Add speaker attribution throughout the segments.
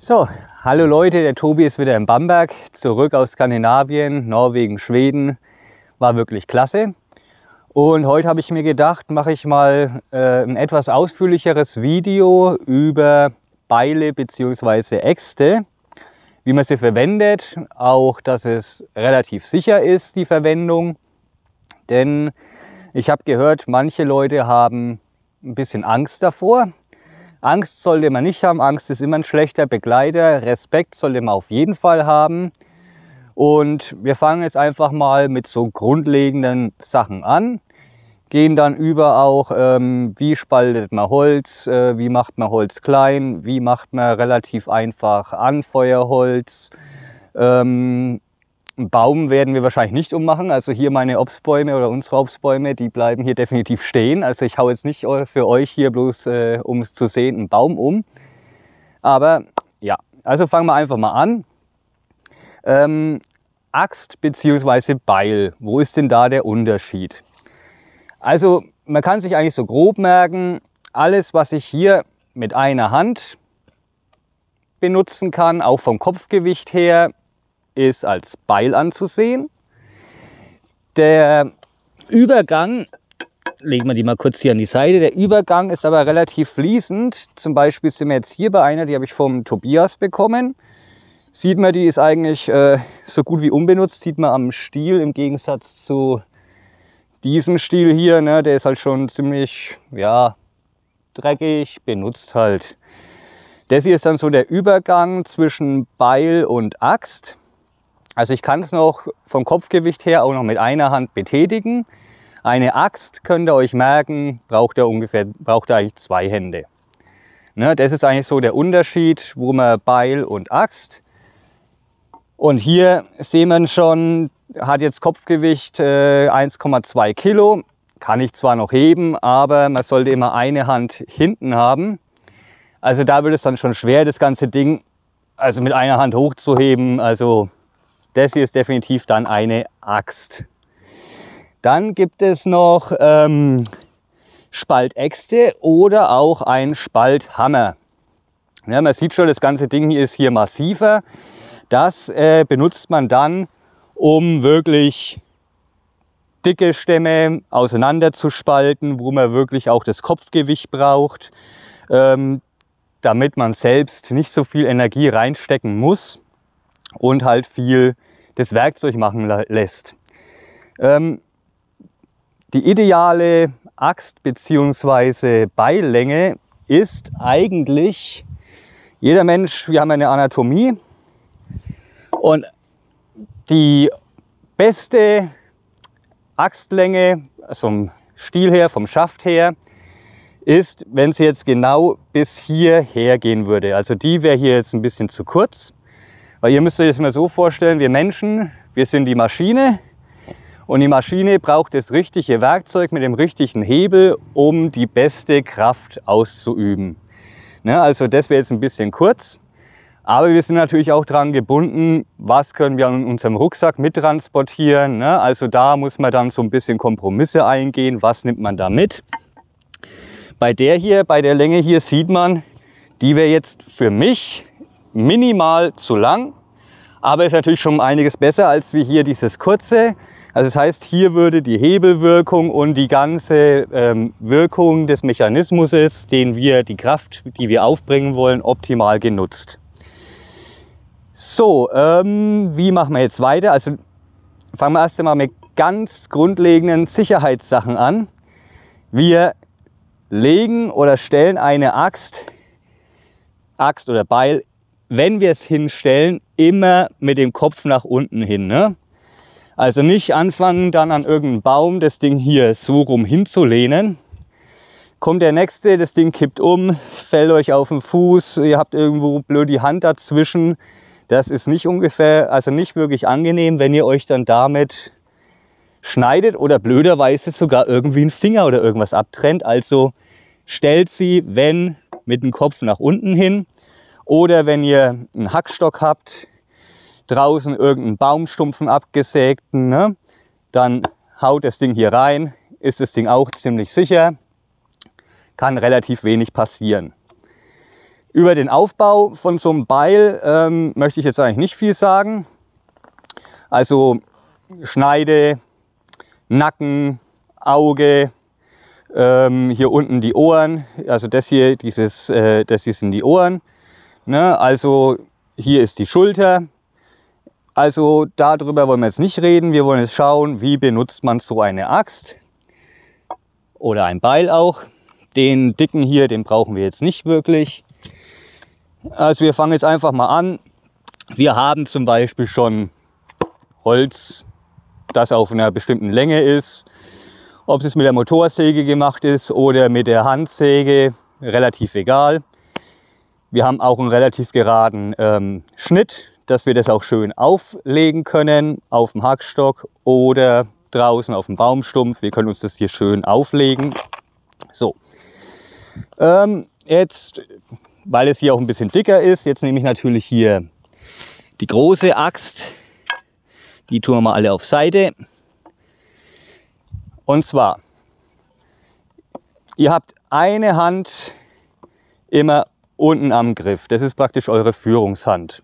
Speaker 1: So, hallo Leute, der Tobi ist wieder in Bamberg, zurück aus Skandinavien, Norwegen, Schweden. War wirklich klasse. Und heute habe ich mir gedacht, mache ich mal äh, ein etwas ausführlicheres Video über Beile bzw. Äxte, wie man sie verwendet, auch dass es relativ sicher ist, die Verwendung. Denn ich habe gehört, manche Leute haben ein bisschen Angst davor, Angst sollte man nicht haben. Angst ist immer ein schlechter Begleiter. Respekt sollte man auf jeden Fall haben. Und wir fangen jetzt einfach mal mit so grundlegenden Sachen an. Gehen dann über auch, ähm, wie spaltet man Holz, äh, wie macht man Holz klein, wie macht man relativ einfach Anfeuerholz, ähm, einen Baum werden wir wahrscheinlich nicht ummachen. Also hier meine Obstbäume oder unsere Obstbäume, die bleiben hier definitiv stehen. Also ich hau jetzt nicht für euch hier bloß, äh, um es zu sehen, einen Baum um. Aber ja, also fangen wir einfach mal an. Ähm, Axt bzw. Beil, wo ist denn da der Unterschied? Also man kann sich eigentlich so grob merken, alles was ich hier mit einer Hand benutzen kann, auch vom Kopfgewicht her, ist als Beil anzusehen. Der Übergang, legen wir die mal kurz hier an die Seite, der Übergang ist aber relativ fließend. Zum Beispiel sind wir jetzt hier bei einer, die habe ich vom Tobias bekommen. Sieht man, die ist eigentlich äh, so gut wie unbenutzt, sieht man am Stiel im Gegensatz zu diesem Stiel hier, ne, der ist halt schon ziemlich, ja, dreckig, benutzt halt. Das hier ist dann so der Übergang zwischen Beil und Axt. Also ich kann es noch vom Kopfgewicht her auch noch mit einer Hand betätigen. Eine Axt könnt ihr euch merken, braucht ihr ungefähr, braucht ihr eigentlich zwei Hände. Ne, das ist eigentlich so der Unterschied, wo man Beil und Axt. Und hier sehen wir schon, hat jetzt Kopfgewicht äh, 1,2 Kilo. Kann ich zwar noch heben, aber man sollte immer eine Hand hinten haben. Also da wird es dann schon schwer, das ganze Ding also mit einer Hand hochzuheben. Also das hier ist definitiv dann eine Axt. Dann gibt es noch ähm, Spaltäxte oder auch ein Spalthammer. Ja, man sieht schon, das ganze Ding ist hier massiver. Das äh, benutzt man dann, um wirklich dicke Stämme auseinanderzuspalten, wo man wirklich auch das Kopfgewicht braucht, ähm, damit man selbst nicht so viel Energie reinstecken muss und halt viel das Werkzeug machen lässt. Ähm, die ideale Axt bzw. Beillänge ist eigentlich, jeder Mensch, wir haben eine Anatomie und die beste Axtlänge also vom Stiel her, vom Schaft her, ist, wenn sie jetzt genau bis hierher gehen würde. Also die wäre hier jetzt ein bisschen zu kurz. Weil ihr müsst euch das mal so vorstellen, wir Menschen, wir sind die Maschine und die Maschine braucht das richtige Werkzeug mit dem richtigen Hebel, um die beste Kraft auszuüben. Ne, also das wäre jetzt ein bisschen kurz, aber wir sind natürlich auch daran gebunden, was können wir in unserem Rucksack mittransportieren. Ne? Also da muss man dann so ein bisschen Kompromisse eingehen, was nimmt man da mit. Bei der hier, bei der Länge hier sieht man, die wäre jetzt für mich minimal zu lang, aber ist natürlich schon einiges besser als wie hier dieses kurze. Also das heißt, hier würde die Hebelwirkung und die ganze ähm, Wirkung des Mechanismus, den wir, die Kraft, die wir aufbringen wollen, optimal genutzt. So, ähm, wie machen wir jetzt weiter? Also fangen wir erst einmal mit ganz grundlegenden Sicherheitssachen an. Wir legen oder stellen eine Axt, Axt oder Beil wenn wir es hinstellen, immer mit dem Kopf nach unten hin. Ne? Also nicht anfangen, dann an irgendeinem Baum das Ding hier so rum hinzulehnen. Kommt der nächste, das Ding kippt um, fällt euch auf den Fuß, ihr habt irgendwo blöd die Hand dazwischen. Das ist nicht ungefähr, also nicht wirklich angenehm, wenn ihr euch dann damit schneidet oder blöderweise sogar irgendwie einen Finger oder irgendwas abtrennt. Also stellt sie, wenn, mit dem Kopf nach unten hin oder wenn ihr einen Hackstock habt, draußen irgendeinen Baumstumpfen abgesägten, ne, dann haut das Ding hier rein, ist das Ding auch ziemlich sicher, kann relativ wenig passieren. Über den Aufbau von so einem Beil ähm, möchte ich jetzt eigentlich nicht viel sagen. Also Schneide, Nacken, Auge, ähm, hier unten die Ohren, also das hier, dieses, äh, das hier sind die Ohren. Ne? Also hier ist die Schulter. Also darüber wollen wir jetzt nicht reden. Wir wollen jetzt schauen, wie benutzt man so eine Axt oder ein Beil auch. Den dicken hier, den brauchen wir jetzt nicht wirklich. Also wir fangen jetzt einfach mal an. Wir haben zum Beispiel schon Holz, das auf einer bestimmten Länge ist. Ob es mit der Motorsäge gemacht ist oder mit der Handsäge, relativ egal. Wir haben auch einen relativ geraden ähm, Schnitt, dass wir das auch schön auflegen können auf dem Hackstock oder draußen auf dem Baumstumpf. Wir können uns das hier schön auflegen. So, ähm, jetzt, weil es hier auch ein bisschen dicker ist, jetzt nehme ich natürlich hier die große Axt. Die tun wir mal alle auf Seite. Und zwar, ihr habt eine Hand immer unten am Griff. Das ist praktisch eure Führungshand.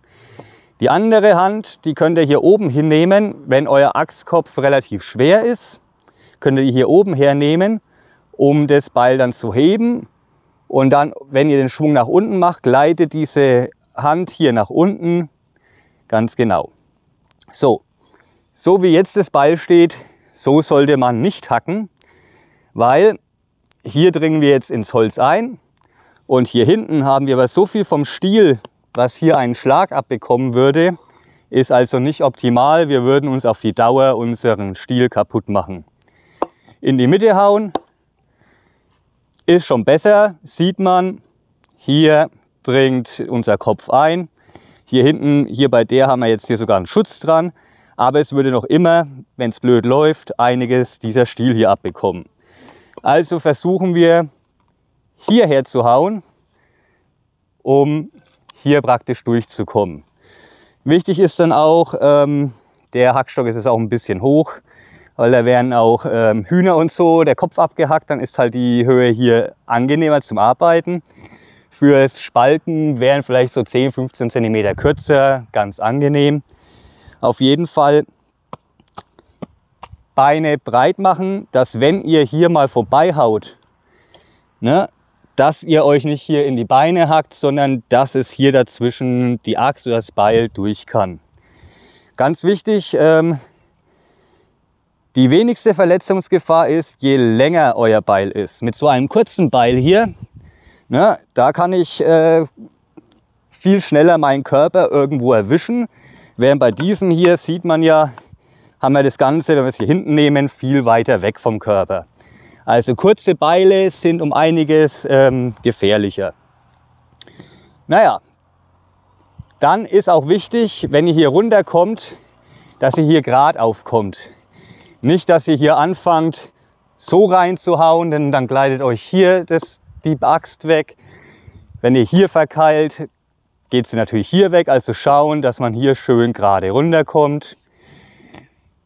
Speaker 1: Die andere Hand, die könnt ihr hier oben hinnehmen, wenn euer Achskopf relativ schwer ist, könnt ihr hier oben hernehmen, um das Beil dann zu heben. Und dann, wenn ihr den Schwung nach unten macht, gleitet diese Hand hier nach unten ganz genau. So, so wie jetzt das Beil steht, so sollte man nicht hacken, weil hier dringen wir jetzt ins Holz ein und hier hinten haben wir aber so viel vom Stiel, was hier einen Schlag abbekommen würde, ist also nicht optimal. Wir würden uns auf die Dauer unseren Stiel kaputt machen. In die Mitte hauen ist schon besser, sieht man. Hier dringt unser Kopf ein. Hier hinten, hier bei der haben wir jetzt hier sogar einen Schutz dran. Aber es würde noch immer, wenn es blöd läuft, einiges dieser Stiel hier abbekommen. Also versuchen wir hierher zu hauen, um hier praktisch durchzukommen. Wichtig ist dann auch, ähm, der Hackstock ist auch ein bisschen hoch, weil da werden auch ähm, Hühner und so der Kopf abgehackt, dann ist halt die Höhe hier angenehmer zum Arbeiten. Fürs Spalten wären vielleicht so 10, 15 cm kürzer, ganz angenehm. Auf jeden Fall Beine breit machen, dass wenn ihr hier mal vorbeihaut, ne, dass ihr euch nicht hier in die Beine hackt, sondern dass es hier dazwischen die Axt oder das Beil durch kann. Ganz wichtig, ähm, die wenigste Verletzungsgefahr ist, je länger euer Beil ist. Mit so einem kurzen Beil hier, ne, da kann ich äh, viel schneller meinen Körper irgendwo erwischen. Während bei diesem hier sieht man ja, haben wir das Ganze, wenn wir es hier hinten nehmen, viel weiter weg vom Körper. Also kurze Beile sind um einiges ähm, gefährlicher. Naja, dann ist auch wichtig, wenn ihr hier runterkommt, dass ihr hier gerade aufkommt. Nicht, dass ihr hier anfangt, so reinzuhauen, denn dann gleitet euch hier das, die Axt weg. Wenn ihr hier verkeilt, geht sie natürlich hier weg. Also schauen, dass man hier schön gerade runterkommt.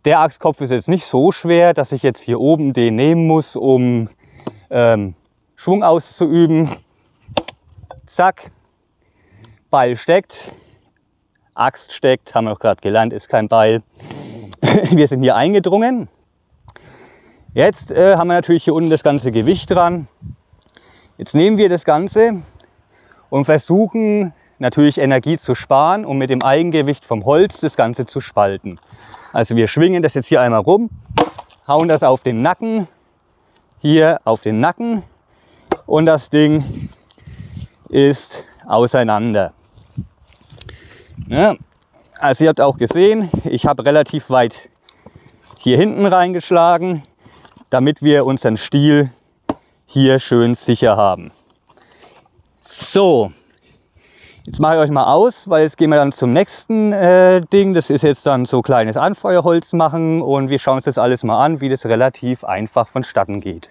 Speaker 1: Der Achskopf ist jetzt nicht so schwer, dass ich jetzt hier oben den nehmen muss, um ähm, Schwung auszuüben. Zack, Beil steckt, Axt steckt, haben wir noch gerade gelernt, ist kein Beil. Wir sind hier eingedrungen. Jetzt äh, haben wir natürlich hier unten das ganze Gewicht dran. Jetzt nehmen wir das Ganze und versuchen natürlich Energie zu sparen und mit dem Eigengewicht vom Holz das Ganze zu spalten. Also wir schwingen das jetzt hier einmal rum, hauen das auf den Nacken, hier auf den Nacken und das Ding ist auseinander. Ja, also ihr habt auch gesehen, ich habe relativ weit hier hinten reingeschlagen, damit wir unseren Stiel hier schön sicher haben. So, Jetzt mache ich euch mal aus, weil jetzt gehen wir dann zum nächsten äh, Ding. Das ist jetzt dann so kleines Anfeuerholz machen und wir schauen uns das alles mal an, wie das relativ einfach vonstatten geht.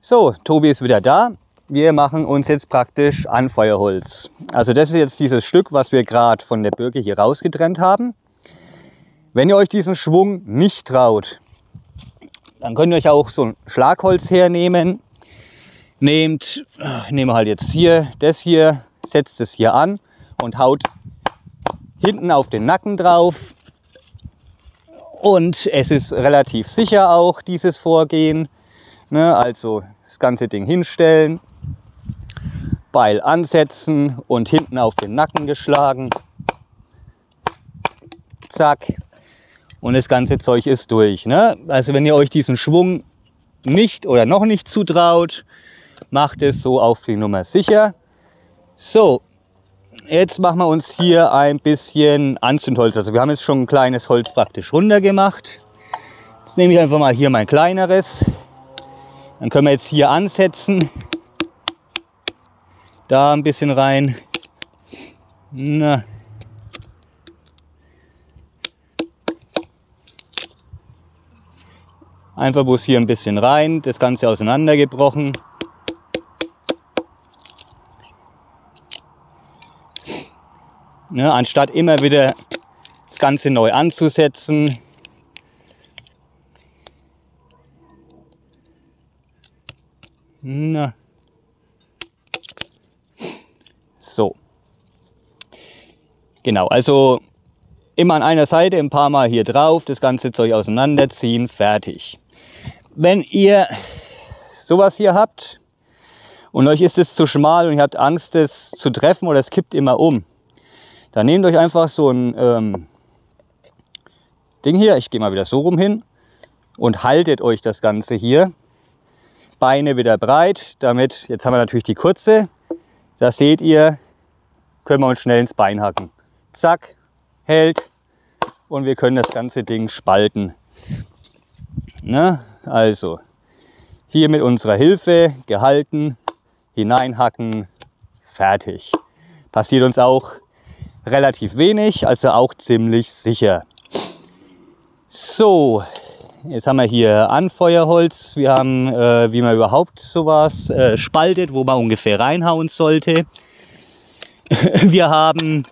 Speaker 1: So, Tobi ist wieder da. Wir machen uns jetzt praktisch Anfeuerholz. Also das ist jetzt dieses Stück, was wir gerade von der Birke hier rausgetrennt haben. Wenn ihr euch diesen Schwung nicht traut, dann könnt ihr euch auch so ein Schlagholz hernehmen. Nehmt, nehmen wir halt jetzt hier das hier, setzt es hier an und haut hinten auf den Nacken drauf. Und es ist relativ sicher auch, dieses Vorgehen. Ne, also das ganze Ding hinstellen, Beil ansetzen und hinten auf den Nacken geschlagen. Zack. Und das ganze Zeug ist durch. Ne? Also wenn ihr euch diesen Schwung nicht oder noch nicht zutraut, macht es so auf die Nummer sicher. So, jetzt machen wir uns hier ein bisschen Anzündholz. Also wir haben jetzt schon ein kleines Holz praktisch runter gemacht. Jetzt nehme ich einfach mal hier mein kleineres. Dann können wir jetzt hier ansetzen. Da ein bisschen rein. Na. Einfach bloß hier ein bisschen rein, das Ganze auseinandergebrochen. Ne, anstatt immer wieder das Ganze neu anzusetzen. Na. So. Genau, also immer an einer Seite ein paar Mal hier drauf, das ganze Zeug auseinanderziehen, fertig. Wenn ihr sowas hier habt und euch ist es zu schmal und ihr habt Angst, es zu treffen oder es kippt immer um, dann nehmt euch einfach so ein ähm, Ding hier, ich gehe mal wieder so rum hin und haltet euch das Ganze hier. Beine wieder breit, damit, jetzt haben wir natürlich die kurze, das seht ihr, können wir uns schnell ins Bein hacken. Zack, hält und wir können das ganze Ding spalten. Ne? Also, hier mit unserer Hilfe gehalten, hineinhacken, fertig. Passiert uns auch relativ wenig, also auch ziemlich sicher. So, jetzt haben wir hier Anfeuerholz. Wir haben, äh, wie man überhaupt sowas äh, spaltet, wo man ungefähr reinhauen sollte. wir haben,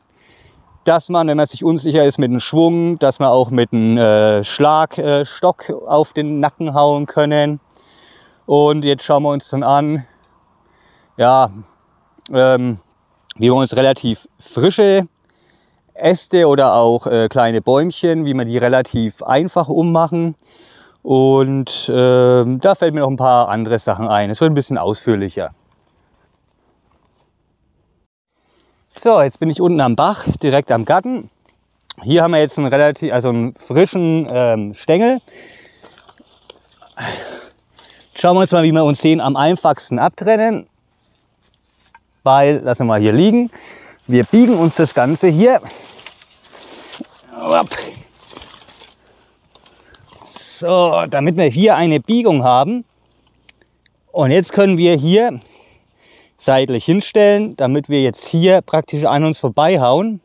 Speaker 1: dass man, wenn man sich unsicher ist mit dem Schwung, dass man auch mit einem äh, Schlagstock äh, auf den Nacken hauen können. Und jetzt schauen wir uns dann an, ja, ähm, wie wir uns relativ frische Äste oder auch äh, kleine Bäumchen, wie man die relativ einfach ummachen. Und äh, da fällt mir noch ein paar andere Sachen ein. Es wird ein bisschen ausführlicher. So, jetzt bin ich unten am Bach, direkt am Garten. Hier haben wir jetzt einen relativ, also einen frischen ähm, Stängel. Schauen wir uns mal, wie wir uns den am einfachsten abtrennen. Weil, lassen wir mal hier liegen. Wir biegen uns das Ganze hier. So, damit wir hier eine Biegung haben. Und jetzt können wir hier seitlich hinstellen, damit wir jetzt hier praktisch an uns vorbeihauen.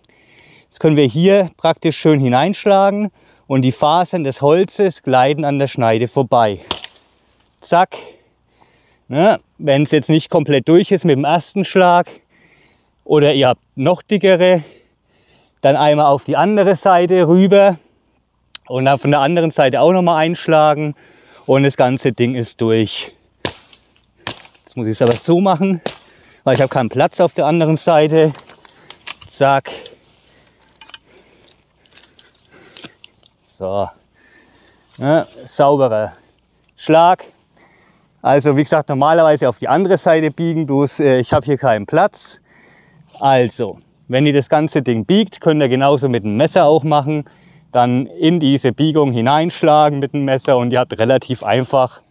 Speaker 1: Jetzt können wir hier praktisch schön hineinschlagen und die Fasern des Holzes gleiten an der Schneide vorbei. Zack. Ne? Wenn es jetzt nicht komplett durch ist mit dem ersten Schlag, oder ihr habt noch dickere, dann einmal auf die andere Seite rüber und dann von der anderen Seite auch noch mal einschlagen und das ganze Ding ist durch. Jetzt muss ich es aber so machen, weil ich habe keinen Platz auf der anderen Seite. Zack. So. Ja, sauberer Schlag. Also wie gesagt, normalerweise auf die andere Seite biegen. Bloß, äh, ich habe hier keinen Platz. Also, wenn ihr das ganze Ding biegt, könnt ihr genauso mit dem Messer auch machen. Dann in diese Biegung hineinschlagen mit dem Messer und ihr habt relativ einfach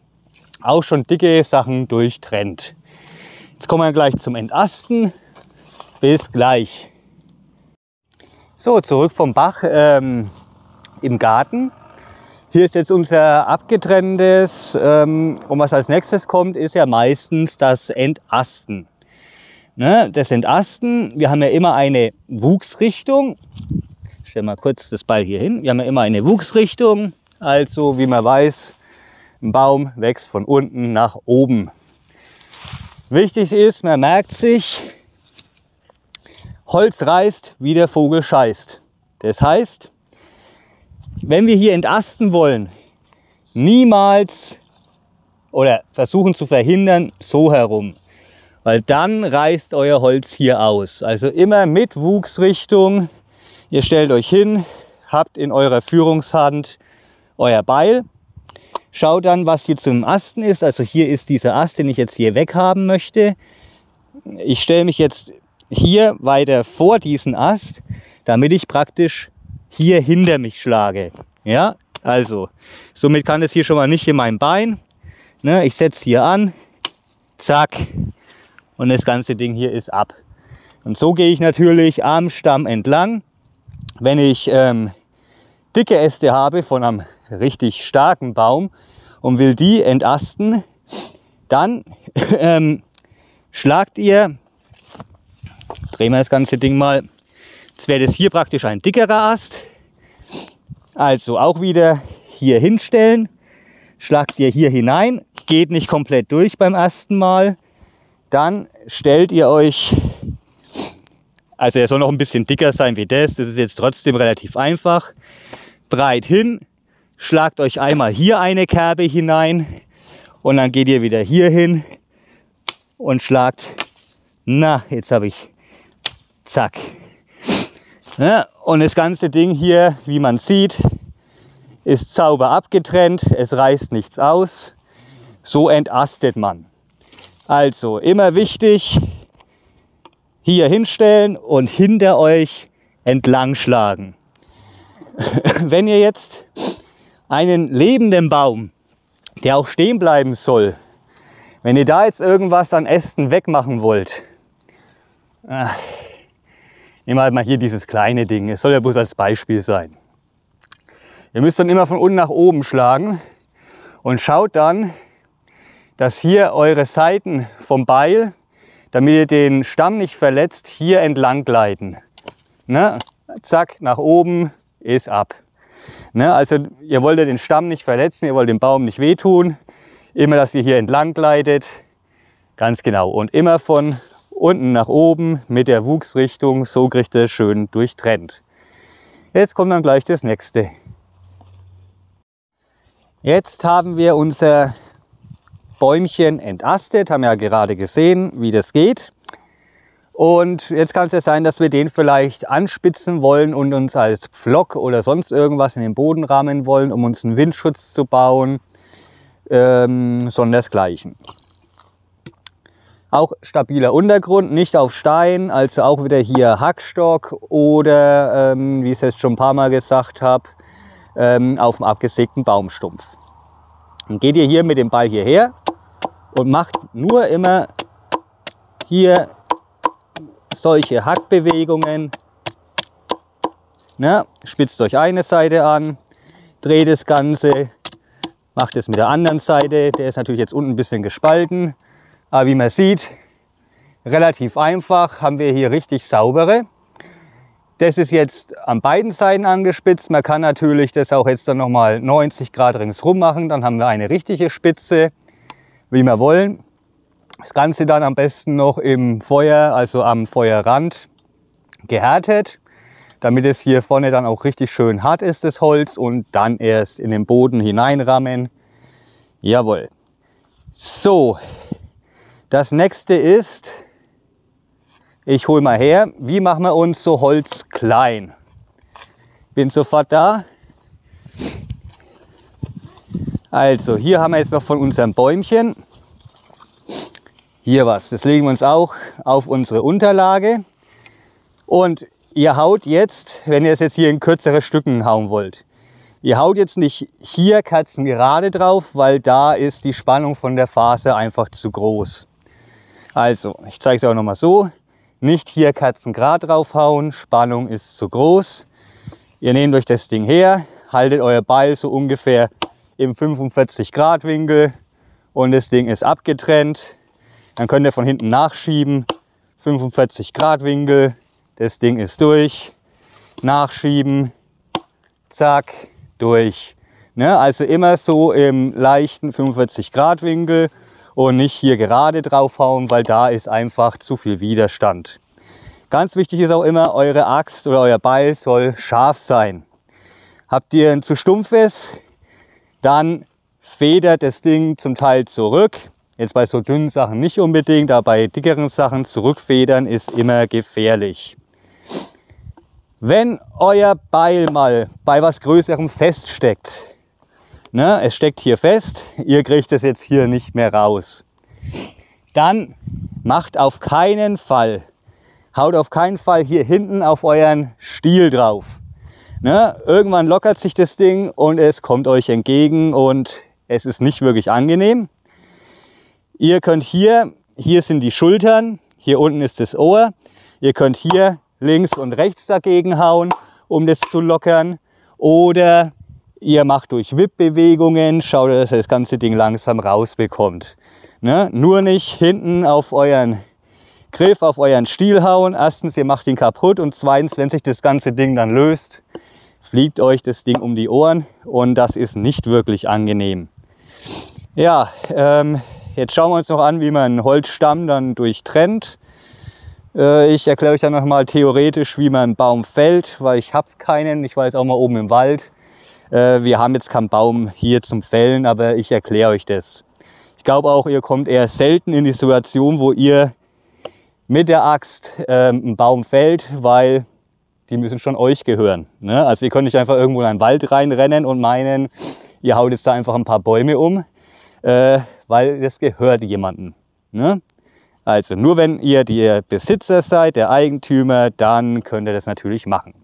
Speaker 1: auch schon dicke Sachen durchtrennt. Jetzt kommen wir gleich zum Entasten. Bis gleich. So, zurück vom Bach ähm, im Garten. Hier ist jetzt unser abgetrenntes. Ähm, und was als nächstes kommt, ist ja meistens das Entasten. Ne, das Entasten, wir haben ja immer eine Wuchsrichtung. Ich stelle mal kurz das Ball hier hin. Wir haben ja immer eine Wuchsrichtung. Also, wie man weiß, ein Baum wächst von unten nach oben. Wichtig ist, man merkt sich, Holz reißt, wie der Vogel scheißt. Das heißt, wenn wir hier entasten wollen, niemals oder versuchen zu verhindern, so herum. Weil dann reißt euer Holz hier aus. Also immer mit Wuchsrichtung. Ihr stellt euch hin, habt in eurer Führungshand euer Beil. Schaut dann, was hier zum Asten ist. Also hier ist dieser Ast, den ich jetzt hier weghaben möchte. Ich stelle mich jetzt hier weiter vor diesen Ast, damit ich praktisch hier hinter mich schlage. Ja, also somit kann es hier schon mal nicht in meinem Bein. Ne, ich setze hier an, zack, und das ganze Ding hier ist ab. Und so gehe ich natürlich am Stamm entlang. Wenn ich ähm, dicke Äste habe von einem richtig starken Baum und will die entasten, dann ähm, schlagt ihr, drehen wir das ganze Ding mal, jetzt wäre das hier praktisch ein dickerer Ast. Also auch wieder hier hinstellen, schlagt ihr hier hinein, geht nicht komplett durch beim ersten Mal. Dann stellt ihr euch, also er soll noch ein bisschen dicker sein wie das, das ist jetzt trotzdem relativ einfach, breit hin, schlagt euch einmal hier eine Kerbe hinein und dann geht ihr wieder hier hin und schlagt, na, jetzt habe ich, zack. Ja, und das ganze Ding hier, wie man sieht, ist sauber abgetrennt, es reißt nichts aus. So entastet man. Also immer wichtig, hier hinstellen und hinter euch entlang schlagen. Wenn ihr jetzt einen lebenden Baum, der auch stehen bleiben soll, wenn ihr da jetzt irgendwas an Ästen wegmachen wollt, ah, nehmen halt mal hier dieses kleine Ding, es soll ja bloß als Beispiel sein. Ihr müsst dann immer von unten nach oben schlagen und schaut dann, dass hier eure Seiten vom Beil, damit ihr den Stamm nicht verletzt, hier entlang gleiten. Ne? Zack, nach oben, ist ab. Ne? Also ihr wollt den Stamm nicht verletzen, ihr wollt dem Baum nicht wehtun. Immer, dass ihr hier entlang gleitet. Ganz genau. Und immer von unten nach oben mit der Wuchsrichtung, so kriegt ihr schön durchtrennt. Jetzt kommt dann gleich das nächste. Jetzt haben wir unser Bäumchen entastet, haben ja gerade gesehen, wie das geht. Und jetzt kann es ja sein, dass wir den vielleicht anspitzen wollen und uns als Pflock oder sonst irgendwas in den Boden rahmen wollen, um uns einen Windschutz zu bauen, ähm, sondersgleichen. Auch stabiler Untergrund, nicht auf Stein, also auch wieder hier Hackstock oder, ähm, wie ich es jetzt schon ein paar Mal gesagt habe, ähm, auf dem abgesägten Baumstumpf. Dann geht ihr hier mit dem Ball hierher und macht nur immer hier solche Hackbewegungen. Na, spitzt euch eine Seite an, dreht das Ganze, macht es mit der anderen Seite. Der ist natürlich jetzt unten ein bisschen gespalten, aber wie man sieht, relativ einfach, haben wir hier richtig saubere. Das ist jetzt an beiden Seiten angespitzt. Man kann natürlich das auch jetzt dann nochmal 90 Grad ringsrum machen. Dann haben wir eine richtige Spitze, wie wir wollen. Das Ganze dann am besten noch im Feuer, also am Feuerrand gehärtet, damit es hier vorne dann auch richtig schön hart ist, das Holz. Und dann erst in den Boden hineinrammen. Jawohl. So, das nächste ist ich hole mal her, wie machen wir uns so Holz klein? Bin sofort da. Also, hier haben wir jetzt noch von unserem Bäumchen. Hier was, das legen wir uns auch auf unsere Unterlage. Und ihr haut jetzt, wenn ihr es jetzt hier in kürzere Stücken hauen wollt, ihr haut jetzt nicht hier Katzen gerade drauf, weil da ist die Spannung von der Faser einfach zu groß. Also, ich zeige es auch noch mal so. Nicht hier Katzengrad draufhauen, Spannung ist zu groß. Ihr nehmt euch das Ding her, haltet euer Beil so ungefähr im 45 Grad Winkel und das Ding ist abgetrennt. Dann könnt ihr von hinten nachschieben, 45 Grad Winkel, das Ding ist durch, nachschieben, zack, durch. Ne? Also immer so im leichten 45 Grad Winkel und nicht hier gerade draufhauen, weil da ist einfach zu viel Widerstand. Ganz wichtig ist auch immer, eure Axt oder euer Beil soll scharf sein. Habt ihr ein zu stumpfes, dann federt das Ding zum Teil zurück. Jetzt bei so dünnen Sachen nicht unbedingt, aber bei dickeren Sachen zurückfedern ist immer gefährlich. Wenn euer Beil mal bei was Größerem feststeckt, ne, es steckt hier fest, ihr kriegt es jetzt hier nicht mehr raus, dann macht auf keinen Fall, haut auf keinen Fall hier hinten auf euren Stiel drauf. Ne, irgendwann lockert sich das Ding und es kommt euch entgegen und es ist nicht wirklich angenehm. Ihr könnt hier, hier sind die Schultern, hier unten ist das Ohr. Ihr könnt hier links und rechts dagegen hauen, um das zu lockern. Oder ihr macht durch Wippbewegungen, schaut, dass ihr das ganze Ding langsam rausbekommt. Ne? Nur nicht hinten auf euren Griff, auf euren Stiel hauen. Erstens, ihr macht ihn kaputt und zweitens, wenn sich das ganze Ding dann löst, fliegt euch das Ding um die Ohren und das ist nicht wirklich angenehm. Ja, ähm, jetzt schauen wir uns noch an, wie man einen Holzstamm dann durchtrennt. Äh, ich erkläre euch dann noch mal theoretisch, wie man einen Baum fällt, weil ich habe keinen. Ich war jetzt auch mal oben im Wald. Äh, wir haben jetzt keinen Baum hier zum Fällen, aber ich erkläre euch das. Ich glaube auch, ihr kommt eher selten in die Situation, wo ihr mit der Axt ähm, einen Baum fällt, weil die müssen schon euch gehören. Ne? Also ihr könnt nicht einfach irgendwo in einen Wald reinrennen und meinen, ihr haut jetzt da einfach ein paar Bäume um äh, weil das gehört jemandem. Ne? Also nur wenn ihr der Besitzer seid, der Eigentümer, dann könnt ihr das natürlich machen.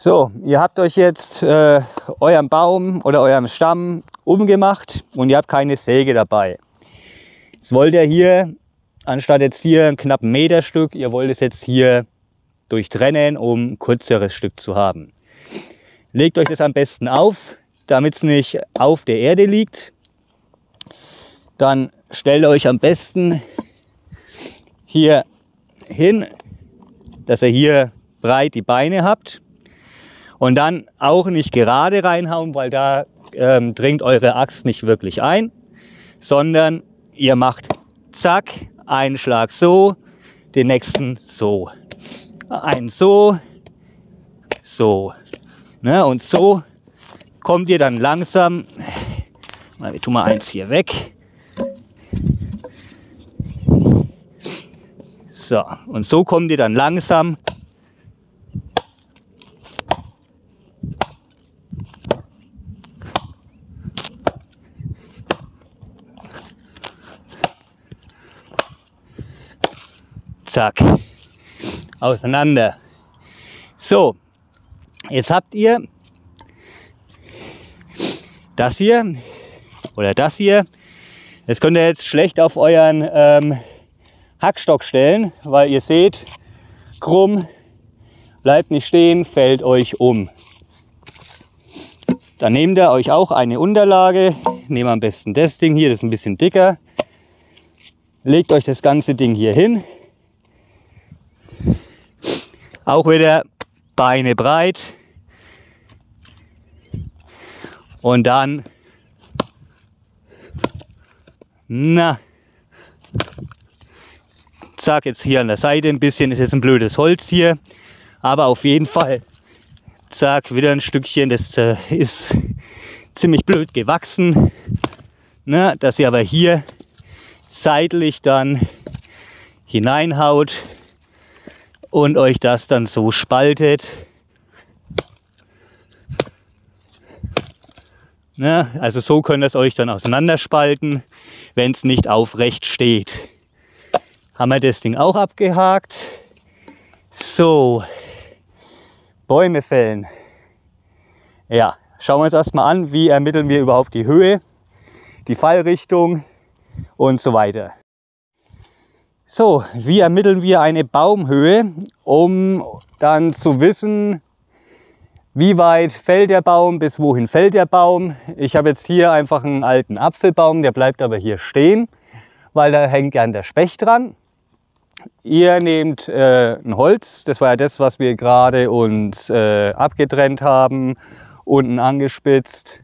Speaker 1: So, ihr habt euch jetzt äh, euren Baum oder eurem Stamm umgemacht und ihr habt keine Säge dabei. Jetzt wollt ihr hier, anstatt jetzt hier ein knapp Meter Stück, ihr wollt es jetzt hier durchtrennen, um ein kürzeres Stück zu haben. Legt euch das am besten auf, damit es nicht auf der Erde liegt. Dann stellt euch am besten hier hin, dass ihr hier breit die Beine habt. Und dann auch nicht gerade reinhauen, weil da ähm, dringt eure Axt nicht wirklich ein, sondern ihr macht zack, einen Schlag so, den nächsten so. Ein so, so. Ne, und so kommt ihr dann langsam, wir tun mal eins hier weg. So, und so kommt ihr dann langsam Zack. Auseinander. So, jetzt habt ihr das hier oder das hier, das könnt ihr jetzt schlecht auf euren ähm, Hackstock stellen, weil ihr seht, krumm, bleibt nicht stehen, fällt euch um. Dann nehmt ihr euch auch eine Unterlage, nehmt am besten das Ding hier, das ist ein bisschen dicker, legt euch das ganze Ding hier hin, auch wieder Beine breit, Und dann, na, zack, jetzt hier an der Seite ein bisschen, ist jetzt ein blödes Holz hier, aber auf jeden Fall, zack, wieder ein Stückchen, das äh, ist ziemlich blöd gewachsen, ne, dass ihr aber hier seitlich dann hineinhaut und euch das dann so spaltet, Ne? Also so könnt ihr es euch dann auseinanderspalten, wenn es nicht aufrecht steht. Haben wir das Ding auch abgehakt. So, Bäume fällen. Ja, schauen wir uns erstmal an, wie ermitteln wir überhaupt die Höhe, die Fallrichtung und so weiter. So, wie ermitteln wir eine Baumhöhe, um dann zu wissen, wie weit fällt der Baum, bis wohin fällt der Baum. Ich habe jetzt hier einfach einen alten Apfelbaum, der bleibt aber hier stehen, weil da hängt gern der Specht dran. Ihr nehmt äh, ein Holz, das war ja das, was wir gerade uns äh, abgetrennt haben, unten angespitzt.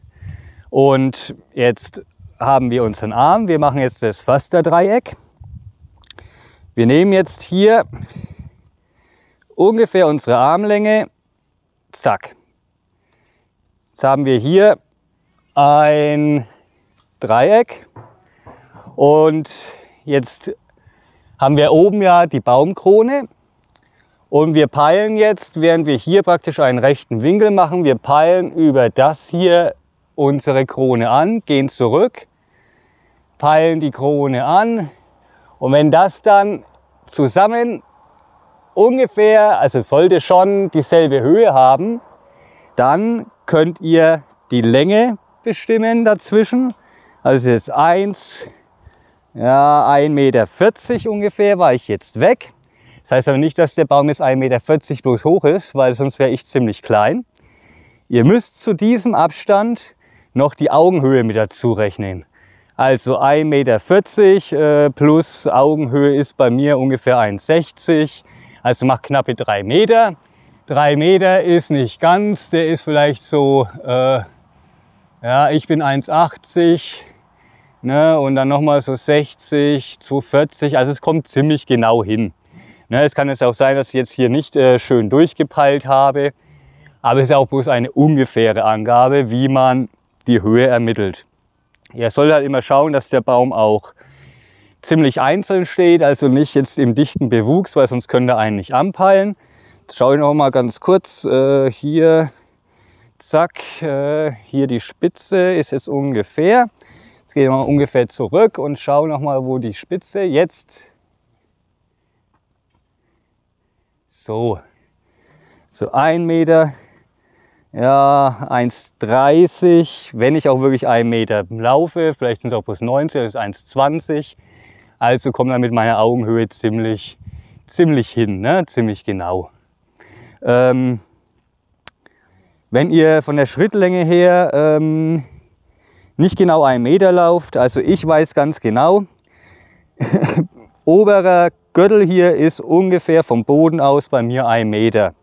Speaker 1: Und jetzt haben wir unseren Arm. Wir machen jetzt das Försterdreieck. Wir nehmen jetzt hier ungefähr unsere Armlänge. Zack. Jetzt haben wir hier ein Dreieck und jetzt haben wir oben ja die Baumkrone und wir peilen jetzt, während wir hier praktisch einen rechten Winkel machen, wir peilen über das hier unsere Krone an, gehen zurück, peilen die Krone an und wenn das dann zusammen ungefähr, also sollte schon dieselbe Höhe haben, dann könnt ihr die Länge bestimmen dazwischen. Also jetzt 1, ja, 1,40 Meter ungefähr war ich jetzt weg. Das heißt aber nicht, dass der Baum jetzt 1,40 Meter bloß hoch ist, weil sonst wäre ich ziemlich klein. Ihr müsst zu diesem Abstand noch die Augenhöhe mit dazu rechnen. Also 1,40 Meter äh, plus Augenhöhe ist bei mir ungefähr 1,60 also macht knappe 3 Meter. 3 Meter ist nicht ganz, der ist vielleicht so, äh, ja, ich bin 1,80 ne, und dann nochmal so 60, 240, also es kommt ziemlich genau hin. Ne, es kann jetzt auch sein, dass ich jetzt hier nicht äh, schön durchgepeilt habe, aber es ist auch bloß eine ungefähre Angabe, wie man die Höhe ermittelt. Ihr sollt halt immer schauen, dass der Baum auch ziemlich einzeln steht, also nicht jetzt im dichten Bewuchs, weil sonst könnt ihr einen nicht anpeilen. Jetzt schaue ich noch mal ganz kurz äh, hier, zack, äh, hier die Spitze ist jetzt ungefähr. Jetzt gehe ich mal ungefähr zurück und schaue noch mal, wo die Spitze jetzt so, so ein Meter, ja 1,30, wenn ich auch wirklich einen Meter laufe, vielleicht sind es auch plus 90, das ist 1,20. Also komme dann mit meiner Augenhöhe ziemlich, ziemlich hin, ne? ziemlich genau. Ähm, wenn ihr von der Schrittlänge her ähm, nicht genau einen Meter lauft, also ich weiß ganz genau, oberer Gürtel hier ist ungefähr vom Boden aus bei mir ein Meter.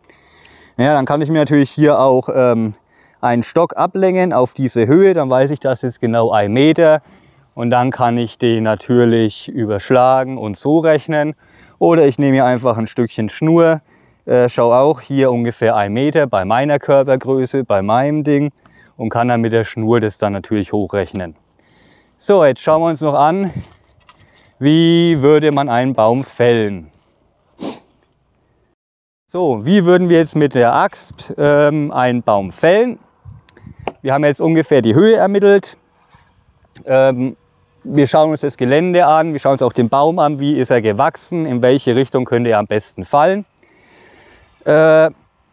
Speaker 1: Ja, dann kann ich mir natürlich hier auch ähm, einen Stock ablängen auf diese Höhe, dann weiß ich, das ist genau ein Meter. Und dann kann ich den natürlich überschlagen und so rechnen. Oder ich nehme hier einfach ein Stückchen Schnur, äh, schaue auch hier ungefähr ein Meter bei meiner Körpergröße, bei meinem Ding und kann dann mit der Schnur das dann natürlich hochrechnen. So, jetzt schauen wir uns noch an, wie würde man einen Baum fällen. So, wie würden wir jetzt mit der Axt ähm, einen Baum fällen? Wir haben jetzt ungefähr die Höhe ermittelt. Ähm, wir schauen uns das Gelände an, wir schauen uns auch den Baum an, wie ist er gewachsen, in welche Richtung könnte er am besten fallen. Äh,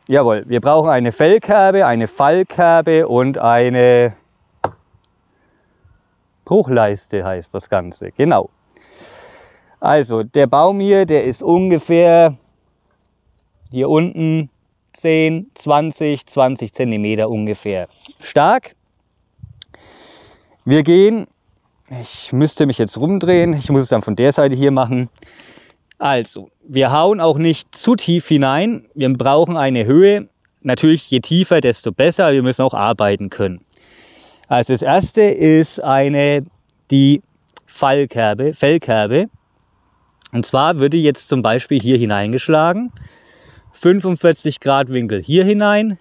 Speaker 1: jawohl, wir brauchen eine Fellkerbe, eine Fallkerbe und eine Bruchleiste heißt das Ganze, genau. Also der Baum hier, der ist ungefähr hier unten 10, 20, 20 Zentimeter ungefähr stark. Wir gehen ich müsste mich jetzt rumdrehen. Ich muss es dann von der Seite hier machen. Also, wir hauen auch nicht zu tief hinein. Wir brauchen eine Höhe. Natürlich, je tiefer, desto besser. Wir müssen auch arbeiten können. Also das erste ist eine, die Fallkerbe, Fellkerbe. Und zwar würde jetzt zum Beispiel hier hineingeschlagen. 45 Grad Winkel hier hinein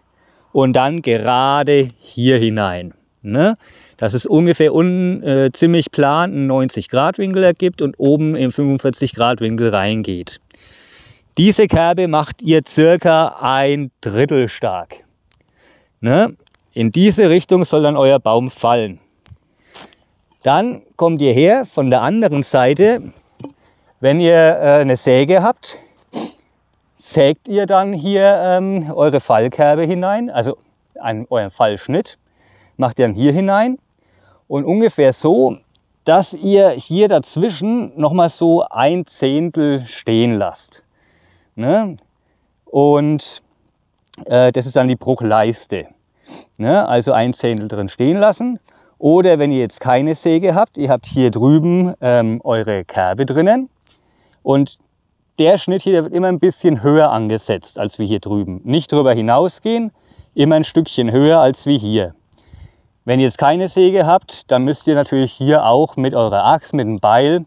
Speaker 1: und dann gerade hier hinein. Ne? dass es ungefähr unten äh, ziemlich plan einen 90 Grad Winkel ergibt und oben im 45 Grad Winkel reingeht. Diese Kerbe macht ihr circa ein Drittel stark. Ne? In diese Richtung soll dann euer Baum fallen. Dann kommt ihr her von der anderen Seite. Wenn ihr äh, eine Säge habt, sägt ihr dann hier ähm, eure Fallkerbe hinein, also einen, euren Fallschnitt, macht ihr dann hier hinein und ungefähr so, dass ihr hier dazwischen nochmal so ein Zehntel stehen lasst. Ne? Und äh, das ist dann die Bruchleiste. Ne? Also ein Zehntel drin stehen lassen. Oder wenn ihr jetzt keine Säge habt, ihr habt hier drüben ähm, eure Kerbe drinnen. Und der Schnitt hier der wird immer ein bisschen höher angesetzt als wie hier drüben. Nicht drüber hinausgehen, immer ein Stückchen höher als wie hier. Wenn ihr jetzt keine Säge habt, dann müsst ihr natürlich hier auch mit eurer Axt, mit dem Beil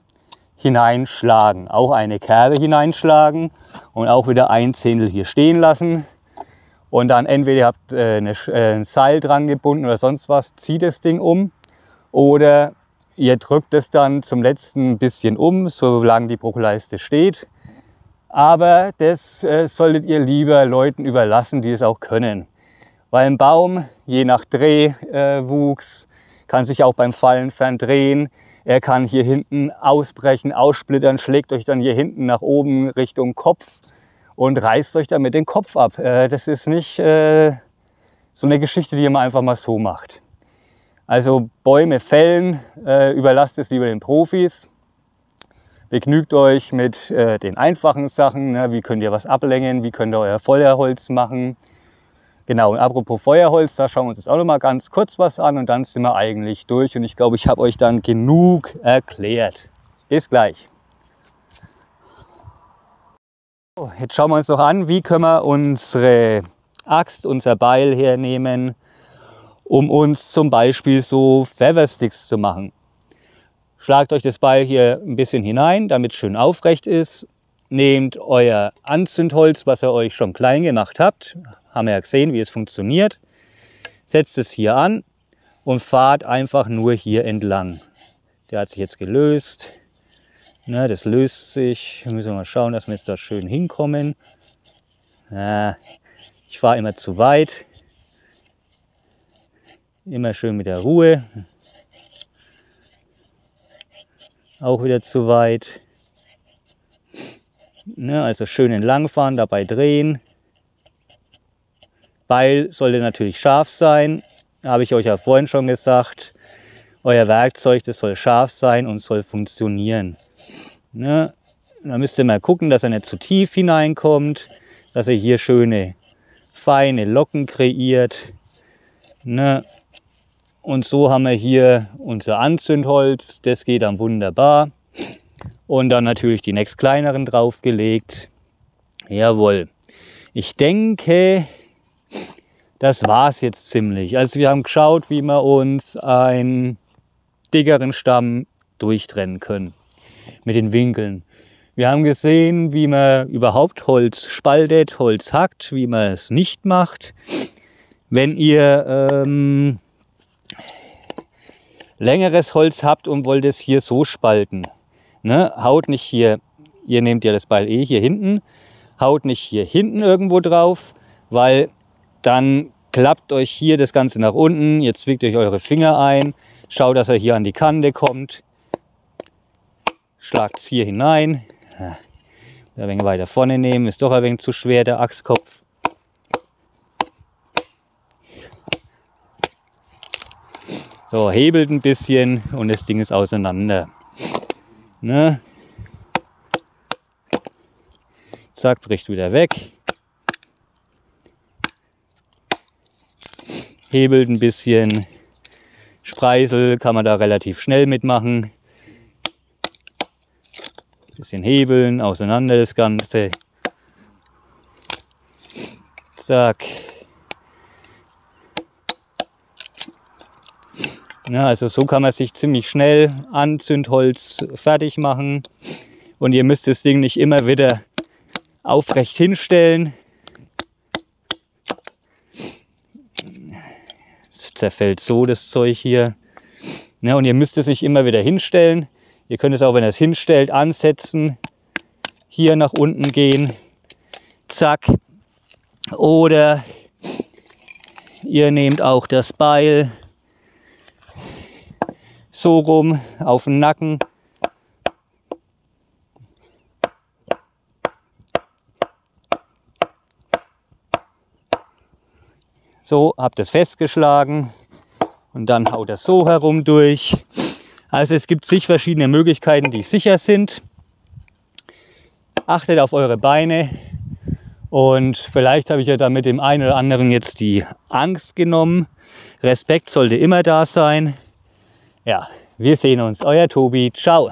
Speaker 1: hineinschlagen. Auch eine Kerbe hineinschlagen und auch wieder ein Zehntel hier stehen lassen. Und dann entweder ihr habt äh, eine, äh, ein Seil dran gebunden oder sonst was, zieht das Ding um. Oder ihr drückt es dann zum letzten bisschen um, solange die Bruchleiste steht. Aber das äh, solltet ihr lieber Leuten überlassen, die es auch können. Weil ein Baum, je nach Drehwuchs, kann sich auch beim Fallen verdrehen. Er kann hier hinten ausbrechen, aussplittern, schlägt euch dann hier hinten nach oben Richtung Kopf und reißt euch damit den Kopf ab. Äh, das ist nicht äh, so eine Geschichte, die man einfach mal so macht. Also Bäume fällen, äh, überlasst es lieber den Profis. Begnügt euch mit den einfachen Sachen. Ne? Wie könnt ihr was ablenken? Wie könnt ihr euer Feuerholz machen? Genau, und apropos Feuerholz, da schauen wir uns jetzt auch noch mal ganz kurz was an und dann sind wir eigentlich durch. Und ich glaube, ich habe euch dann genug erklärt. Bis gleich. Jetzt schauen wir uns noch an, wie können wir unsere Axt, unser Beil hernehmen, um uns zum Beispiel so Feathersticks zu machen. Schlagt euch das Beil hier ein bisschen hinein, damit es schön aufrecht ist. Nehmt euer Anzündholz, was ihr euch schon klein gemacht habt, haben wir ja gesehen, wie es funktioniert. Setzt es hier an und fahrt einfach nur hier entlang. Der hat sich jetzt gelöst. Na, das löst sich. Wir müssen mal schauen, dass wir jetzt da schön hinkommen. Ja, ich fahre immer zu weit. Immer schön mit der Ruhe. Auch wieder zu weit. Ja, also schön entlangfahren, dabei drehen. Beil sollte natürlich scharf sein. Habe ich euch ja vorhin schon gesagt. Euer Werkzeug, das soll scharf sein und soll funktionieren. Ne? Da müsst ihr mal gucken, dass er nicht zu tief hineinkommt, dass er hier schöne, feine Locken kreiert. Ne? Und so haben wir hier unser Anzündholz, das geht dann wunderbar. Und dann natürlich die nächst kleineren draufgelegt. Jawohl. Ich denke, das war es jetzt ziemlich. Also wir haben geschaut, wie wir uns einen dickeren Stamm durchtrennen können mit den Winkeln. Wir haben gesehen, wie man überhaupt Holz spaltet, Holz hackt, wie man es nicht macht. Wenn ihr ähm, längeres Holz habt und wollt es hier so spalten, ne, haut nicht hier, ihr nehmt ja das Beil eh hier hinten, haut nicht hier hinten irgendwo drauf, weil dann klappt euch hier das Ganze nach unten, jetzt zwickt euch eure Finger ein, schaut, dass er hier an die Kante kommt, schlagt es hier hinein, ein wenig weiter vorne nehmen, ist doch ein wenig zu schwer der Achskopf. So, hebelt ein bisschen und das Ding ist auseinander. Ne? Zack, bricht wieder weg. hebelt ein bisschen. Spreisel kann man da relativ schnell mitmachen. Bisschen hebeln, auseinander das Ganze. Zack. Ja, also so kann man sich ziemlich schnell Anzündholz fertig machen. Und ihr müsst das Ding nicht immer wieder aufrecht hinstellen. zerfällt so das Zeug hier. Ja, und ihr müsst es nicht immer wieder hinstellen. Ihr könnt es auch, wenn ihr es hinstellt, ansetzen. Hier nach unten gehen. Zack. Oder ihr nehmt auch das Beil so rum auf den Nacken. So, habt es festgeschlagen und dann haut er so herum durch. Also es gibt zig verschiedene Möglichkeiten, die sicher sind. Achtet auf eure Beine und vielleicht habe ich ja damit dem einen oder anderen jetzt die Angst genommen. Respekt sollte immer da sein. Ja, wir sehen uns. Euer Tobi. Ciao.